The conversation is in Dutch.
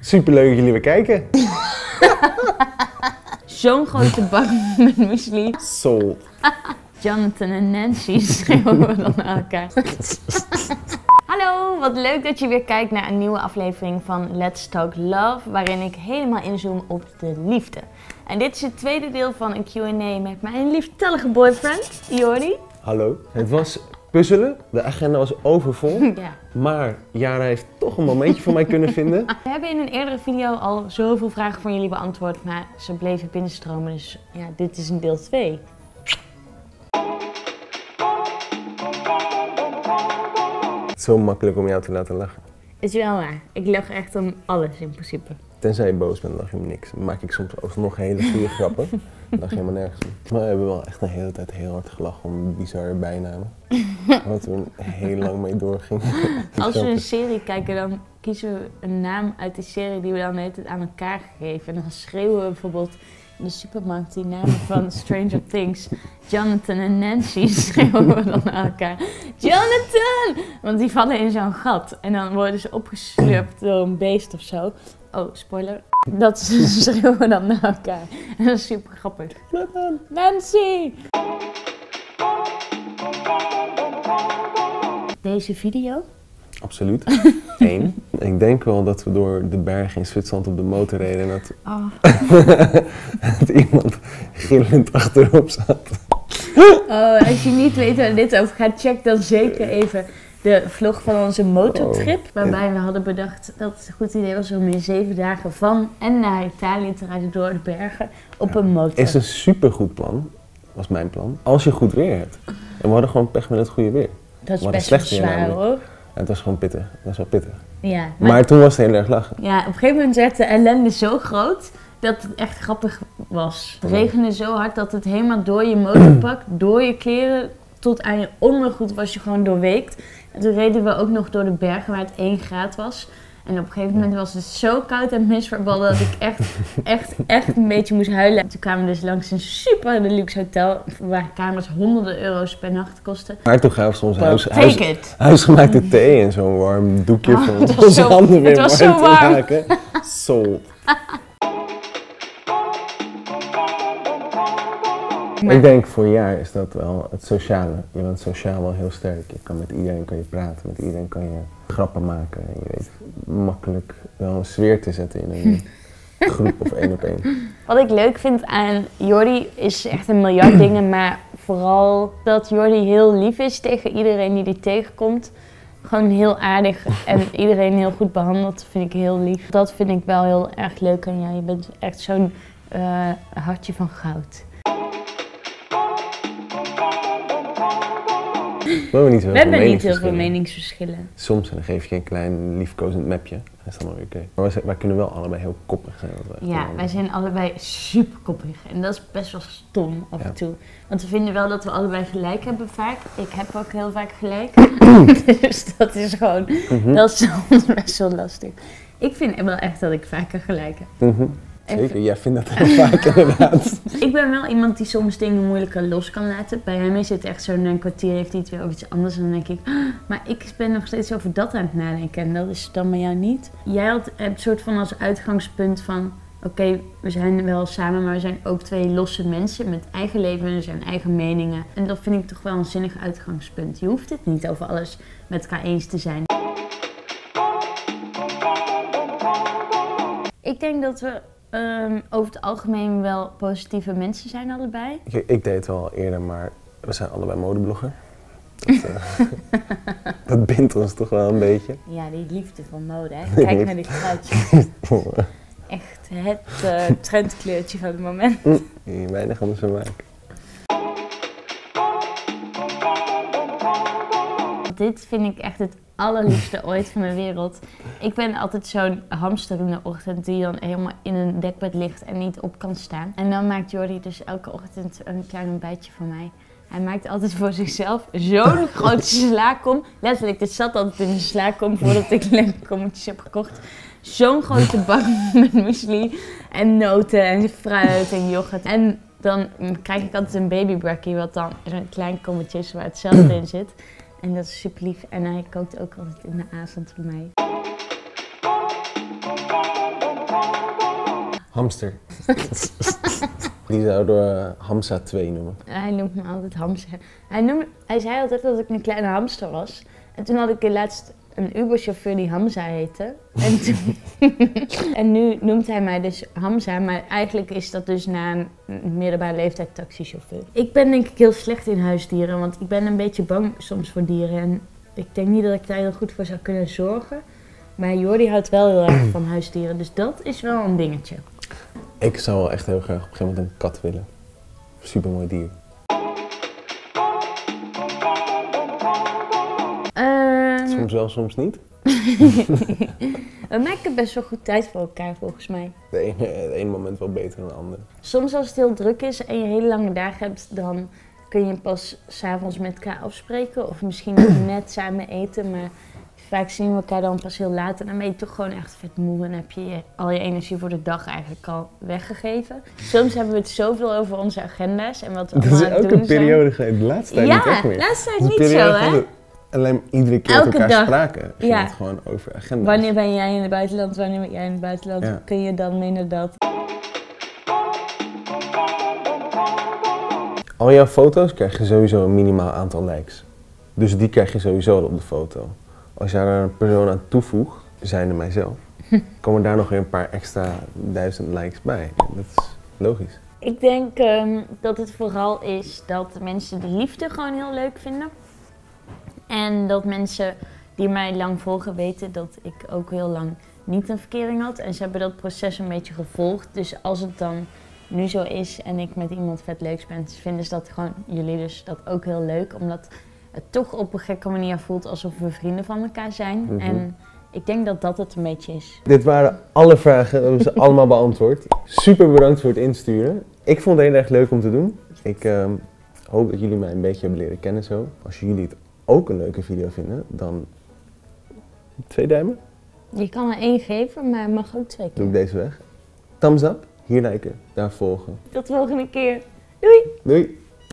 Superleuk dat jullie weer kijken. Zo'n grote bak met muesli. Sold. Jonathan en Nancy schreeuwen we dan naar elkaar. Hallo, wat leuk dat je weer kijkt naar een nieuwe aflevering van Let's Talk Love, waarin ik helemaal inzoom op de liefde. En dit is het tweede deel van een Q&A met mijn lieftallige boyfriend, Jordi. Hallo. Het was puzzelen. De agenda was overvol. Ja. Maar Jara heeft toch een momentje voor mij kunnen vinden. We hebben in een eerdere video al zoveel vragen van jullie beantwoord, maar ze bleven binnenstromen, dus ja, dit is een deel 2. Het is zo makkelijk om jou te laten lachen. Is wel waar. Ik lach echt om alles in principe. Tenzij je boos bent, lach je om niks. Dan maak ik soms alsnog hele goede grappen. Je helemaal nergens om. Maar we hebben wel echt een hele tijd heel hard gelachen om bizarre bijnamen. Waar we heel lang mee doorgingen. Als we een serie kijken, dan kiezen we een naam uit die serie die we dan tijd aan elkaar geven. En dan schreeuwen we bijvoorbeeld in de supermarkt die namen van Stranger Things. Jonathan en Nancy schreeuwen we dan naar elkaar. Jonathan! Want die vallen in zo'n gat. En dan worden ze opgeslurpt door een beest of zo. Oh, spoiler. Dat schreeuwen we dan naar elkaar. Dat is super grappig. Nancy! Deze video Absoluut. Eén. Ik denk wel dat we door de bergen in Zwitserland op de motor reden en dat, Oh. dat iemand gillend achterop zat. Oh, als je niet weet waar dit over gaat, check dan zeker even de vlog van onze motortrip. Oh. Waarbij we hadden bedacht dat het een goed idee was om in zeven dagen van en naar Italië te rijden door de bergen op een motor. Is een supergoed plan. Was mijn plan. Als je goed weer hebt. En we hadden gewoon pech met het goede weer. dat is wat best wel zwaar hoor. En het was gewoon pittig. Dat was wel pittig. Ja, maar, Maar toen was het heel erg lachen. ja, op een gegeven moment werd de ellende zo groot dat het echt grappig was. Het regende zo hard dat het helemaal door je motorpak, door je kleren tot aan je ondergoed was je gewoon doorweekt. En toen reden we ook nog door de bergen waar het 1 graad was. En op een gegeven moment was het zo koud en misverballen dat ik echt, echt, echt een beetje moest huilen. En toen kwamen we dus langs een super luxe hotel waar kamers honderden euro's per nacht kosten. Maar toen gaven ze ons huis, huis, it! huisgemaakte thee en zo'n warm doekje Oh, voor was onze zo- handen weer het was warm zo te warm. maken. Sold. Maar- Ik denk voor jou is dat wel het sociale. Je bent sociaal wel heel sterk. Je kan met iedereen kan je praten, met iedereen kan je grappen maken. En je weet makkelijk wel een sfeer te zetten in een groep of één op één. Wat ik leuk vind aan Jordi is echt een miljard dingen, maar vooral dat Jordi heel lief is tegen iedereen die hij tegenkomt. Gewoon heel aardig en iedereen heel goed behandelt, vind ik heel lief. Dat vind ik wel heel erg leuk aan jou. Je bent echt zo'n eh, hartje van goud. We hebben niet zo We heel veel hebben niet heel veel meningsverschillen. Soms en dan geef je een klein liefkozend mapje. Dat is dan wel weer oké. Maar wij, zijn- wij kunnen wel allebei heel koppig zijn. Ja, wij zijn allebei super koppig en dat is best wel stom af en toe. Want we vinden wel dat we allebei gelijk hebben vaak. Ik heb ook heel vaak gelijk. dus dat is gewoon, Mhm. dat is soms best wel lastig. Ik vind wel echt dat ik vaker gelijk heb. Mhm. Zeker, jij vindt dat heel vaak inderdaad. Ik ben wel iemand die soms dingen moeilijker los kan laten. Bij hem is het echt zo, na een kwartier heeft hij het weer over iets anders. En dan denk ik, "Ah, maar ik ben nog steeds over dat aan het nadenken. En dat is dan bij jou niet. Jij had, hebt een soort van als uitgangspunt van, oké, we zijn wel samen, maar we zijn ook twee losse mensen met eigen leven en eigen meningen. En dat vind ik toch wel een zinnig uitgangspunt. Je hoeft het niet over alles met elkaar eens te zijn. Ik denk dat we ehm, over het algemeen wel positieve mensen zijn allebei. Ik, ik deed het wel eerder, maar we zijn allebei modeblogger. Dat, eh, dat bindt ons toch wel een beetje. Ja, die liefde van mode. Hè? Kijk naar dit truitje. Echt het eh, trendkleurtje van het moment. Hier weinig anders van maken. Dit vind ik echt het allerliefste ooit van de wereld. Ik ben altijd zo'n hamster in de ochtend die dan helemaal in een dekbed ligt en niet op kan staan. En dan maakt Jordi dus elke ochtend een klein ontbijtje voor mij. Hij maakt altijd voor zichzelf zo'n grote slaakom. Letterlijk, dit zat altijd in een slaakom voordat ik lekkkommetjes heb gekocht. Zo'n grote bak met muesli en noten en fruit en yoghurt. En dan krijg ik altijd een babybrackie, wat dan zo'n klein kommetje is waar hetzelfde in zit. En dat is super lief. En hij kookt ook altijd in de avond voor mij. Hamster. Die zouden we Hamza 2 noemen. Hij noemt me altijd hamster. Hij, noemde, hij zei altijd dat ik een kleine hamster was. En toen had ik laatst een Uber-chauffeur die Hamza heette. En, toen- en nu noemt hij mij dus Hamza, maar eigenlijk is dat dus na een middelbare leeftijd taxichauffeur. Ik ben denk ik heel slecht in huisdieren, want ik ben een beetje bang soms voor dieren. En ik denk niet dat ik daar heel goed voor zou kunnen zorgen. Maar Jordi houdt wel heel erg van huisdieren, dus dat is wel een dingetje. Ik zou wel echt heel graag op een gegeven moment een kat willen. Supermooi dier. Soms wel, soms niet. we maken best wel goed tijd voor elkaar volgens mij. De ene, de ene moment wel beter dan de andere. Soms als het heel druk is en je hele lange dagen hebt, dan kun je pas s'avonds met elkaar afspreken. Of misschien net samen eten, maar vaak zien we elkaar dan pas heel laat. En dan ben je toch gewoon echt vet moe en heb je je- al je energie voor de dag eigenlijk al weggegeven. Soms hebben we het zoveel over onze agenda's en wat we Dat allemaal is aan het ook doen een periode geleden. De laatste tijd niet echt Ja, meer. laatst tijd Dat is niet zo hè. Alleen iedere keer Elke met elkaar dag. spraken. Ging Ja. het gewoon over agenda's. Wanneer ben jij in het buitenland, wanneer ben jij in het buitenland, Ja. kun je dan mee naar dat. Al jouw foto's krijg je sowieso een minimaal aantal likes. Dus die krijg je sowieso op de foto. Als jij er een persoon aan toevoegt, zijnde mijzelf, komen daar nog weer een paar extra duizend likes bij. Dat is logisch. Ik denk ehm, dat het vooral is dat mensen de liefde gewoon heel leuk vinden. En dat mensen die mij lang volgen weten dat ik ook heel lang niet een verkering had. En ze hebben dat proces een beetje gevolgd. Dus als het dan nu zo is en ik met iemand vet leuks ben, vinden ze dat gewoon, jullie dus dat ook heel leuk. Omdat het toch op een gekke manier voelt alsof we vrienden van elkaar zijn. Mhm. En ik denk dat dat het een beetje is. Dit waren alle vragen, we hebben ze allemaal beantwoord. Super bedankt voor het insturen. Ik vond het heel erg leuk om te doen. Ik ehm, hoop dat jullie mij een beetje hebben leren kennen zo. Als jullie het ook een leuke video vinden, dan twee duimen. Je kan er één geven, maar mag ook twee Doe ik keer. deze weg. Thumbs up, hier liken, daar volgen. Tot de volgende keer. Doei! Doei!